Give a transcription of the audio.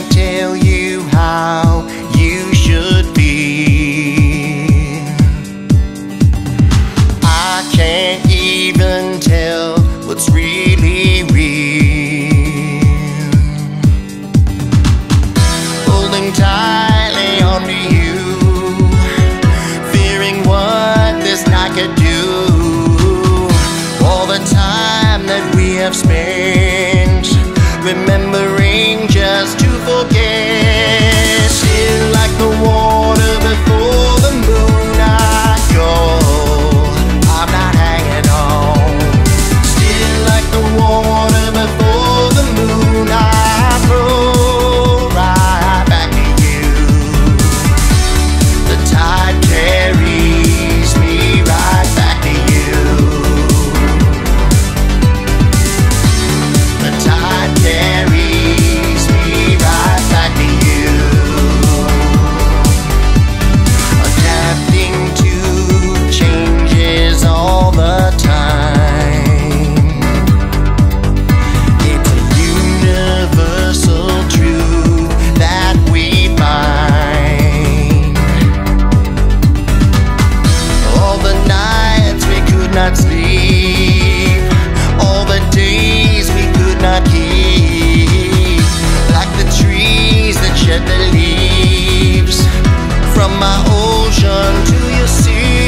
can't tell you how you should be. I can't even tell what's really real. Holding tightly onto you, fearing what this night could do. All the time that we have spent. my ocean. To your sea